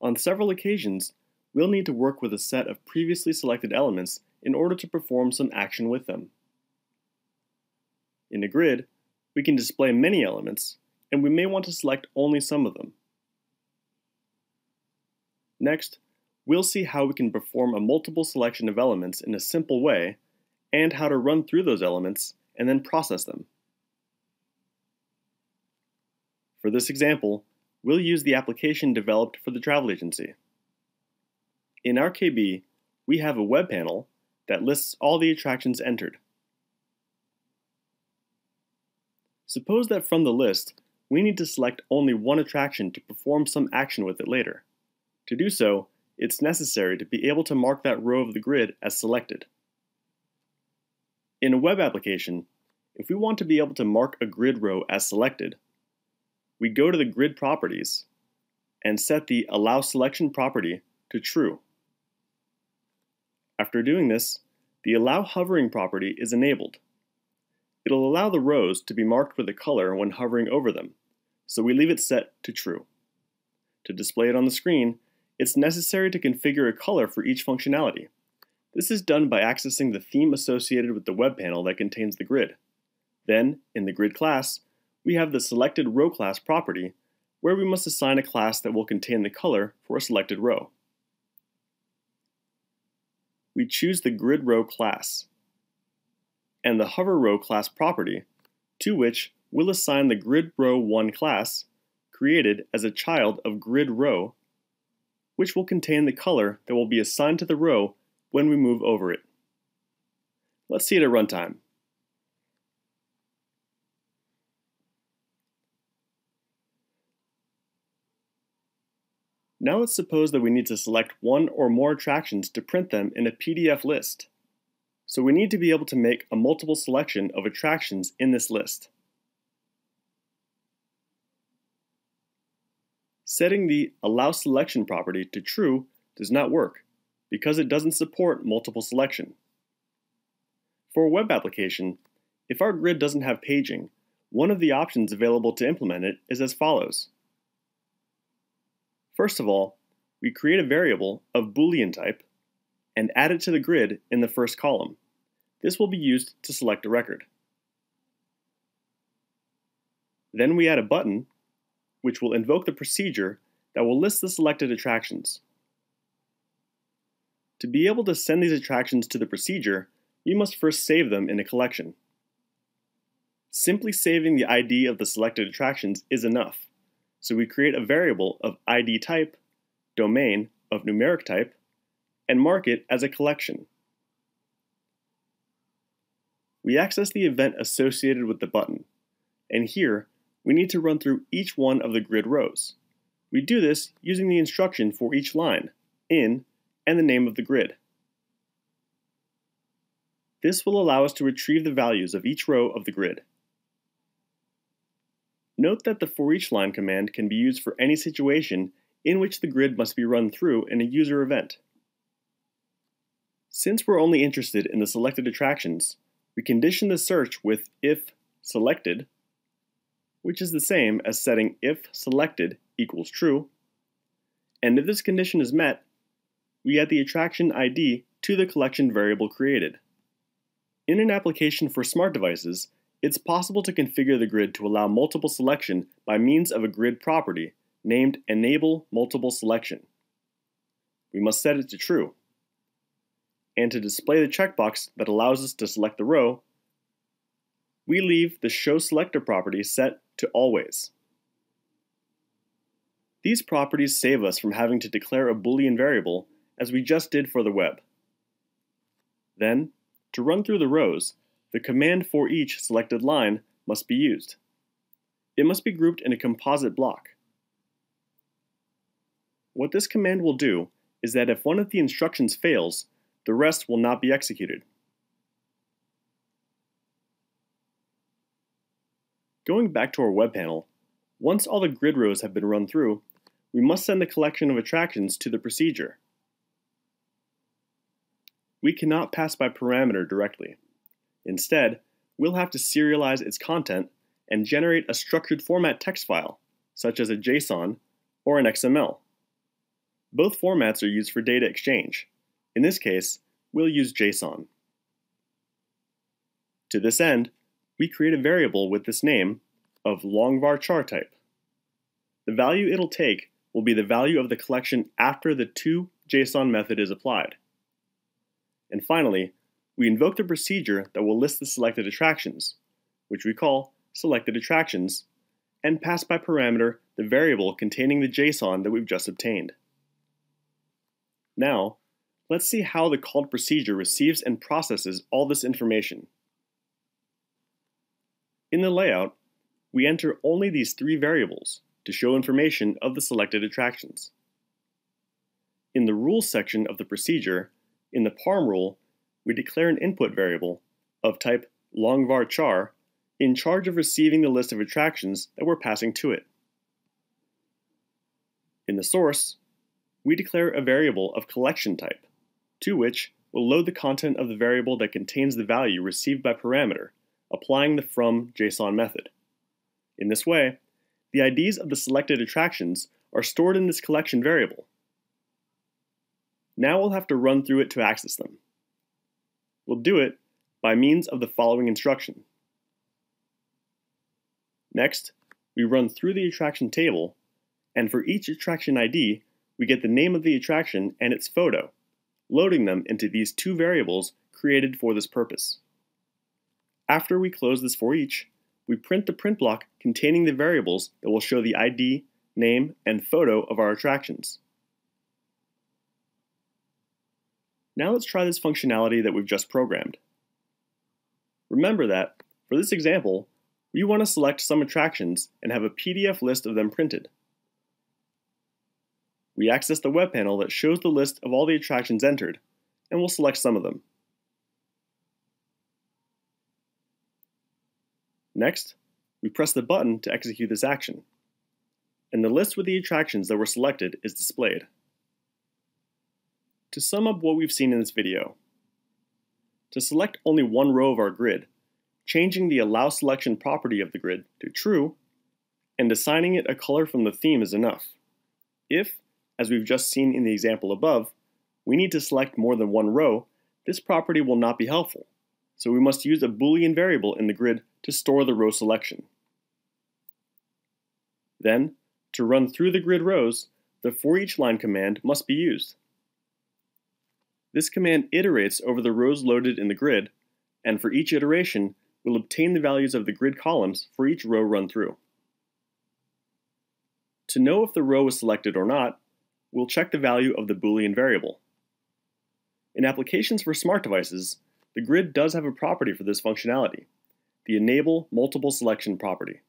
On several occasions, we'll need to work with a set of previously selected elements in order to perform some action with them. In a grid, we can display many elements, and we may want to select only some of them. Next, we'll see how we can perform a multiple selection of elements in a simple way, and how to run through those elements and then process them. For this example, we'll use the application developed for the travel agency. In our KB, we have a web panel that lists all the attractions entered. Suppose that from the list, we need to select only one attraction to perform some action with it later. To do so, it's necessary to be able to mark that row of the grid as selected. In a web application, if we want to be able to mark a grid row as selected, we go to the grid properties and set the allow selection property to true. After doing this, the allow hovering property is enabled. It'll allow the rows to be marked with a color when hovering over them, so we leave it set to true. To display it on the screen, it's necessary to configure a color for each functionality. This is done by accessing the theme associated with the web panel that contains the grid. Then, in the grid class, we have the selected row class property, where we must assign a class that will contain the color for a selected row. We choose the grid row class and the hover row class property, to which we'll assign the grid row 1 class, created as a child of grid row, which will contain the color that will be assigned to the row when we move over it. Let's see it at runtime. Now let's suppose that we need to select one or more attractions to print them in a PDF list. So we need to be able to make a multiple selection of attractions in this list. Setting the Allow Selection property to True does not work because it doesn't support multiple selection. For a web application, if our grid doesn't have paging, one of the options available to implement it is as follows. First of all, we create a variable of Boolean type and add it to the grid in the first column. This will be used to select a record. Then we add a button, which will invoke the procedure that will list the selected attractions. To be able to send these attractions to the procedure, we must first save them in a collection. Simply saving the ID of the selected attractions is enough. So we create a variable of ID type, domain of numeric type, and mark it as a collection. We access the event associated with the button, and here we need to run through each one of the grid rows. We do this using the instruction for each line, in, and the name of the grid. This will allow us to retrieve the values of each row of the grid. Note that the for each line command can be used for any situation in which the grid must be run through in a user event. Since we're only interested in the selected attractions, we condition the search with if selected, which is the same as setting if selected equals true, and if this condition is met, we add the attraction ID to the collection variable created. In an application for smart devices, it's possible to configure the grid to allow multiple selection by means of a grid property named Enable Multiple Selection. We must set it to true. And to display the checkbox that allows us to select the row, we leave the Show Selector property set to Always. These properties save us from having to declare a Boolean variable as we just did for the web. Then, to run through the rows, the command for each selected line must be used. It must be grouped in a composite block. What this command will do is that if one of the instructions fails, the rest will not be executed. Going back to our web panel, once all the grid rows have been run through, we must send the collection of attractions to the procedure. We cannot pass by parameter directly. Instead, we'll have to serialize its content and generate a structured format text file, such as a JSON or an XML. Both formats are used for data exchange. In this case, we'll use JSON. To this end, we create a variable with this name of longvarchar type. The value it'll take will be the value of the collection after the to JSON method is applied. And finally, we invoke the procedure that will list the selected attractions, which we call selected attractions, and pass by parameter the variable containing the JSON that we've just obtained. Now, let's see how the called procedure receives and processes all this information. In the layout, we enter only these three variables to show information of the selected attractions. In the rules section of the procedure, in the parm rule, we declare an input variable of type longvarchar in charge of receiving the list of attractions that we're passing to it. In the source, we declare a variable of collection type, to which we'll load the content of the variable that contains the value received by parameter, applying the from JSON method. In this way, the IDs of the selected attractions are stored in this collection variable. Now we'll have to run through it to access them. We'll do it by means of the following instruction. Next, we run through the attraction table, and for each attraction ID, we get the name of the attraction and its photo, loading them into these two variables created for this purpose. After we close this for each, we print the print block containing the variables that will show the ID, name, and photo of our attractions. Now let's try this functionality that we've just programmed. Remember that, for this example, we want to select some attractions and have a PDF list of them printed. We access the web panel that shows the list of all the attractions entered, and we'll select some of them. Next, we press the button to execute this action, and the list with the attractions that were selected is displayed. To sum up what we've seen in this video, to select only one row of our grid, changing the Allow Selection property of the grid to True, and assigning it a color from the theme is enough. If, as we've just seen in the example above, we need to select more than one row, this property will not be helpful so we must use a Boolean variable in the grid to store the row selection. Then, to run through the grid rows, the for each line command must be used. This command iterates over the rows loaded in the grid, and for each iteration, will obtain the values of the grid columns for each row run through. To know if the row is selected or not, we'll check the value of the Boolean variable. In applications for smart devices, the grid does have a property for this functionality, the Enable Multiple Selection property.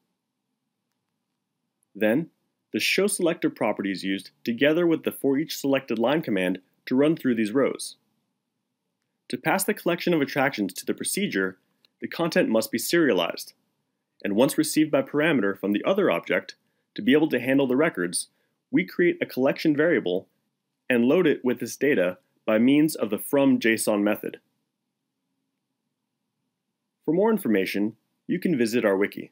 Then, the Show Selector property is used together with the For Each Selected Line command to run through these rows. To pass the collection of attractions to the procedure, the content must be serialized, and once received by parameter from the other object, to be able to handle the records, we create a collection variable and load it with this data by means of the from JSON method. For more information, you can visit our wiki.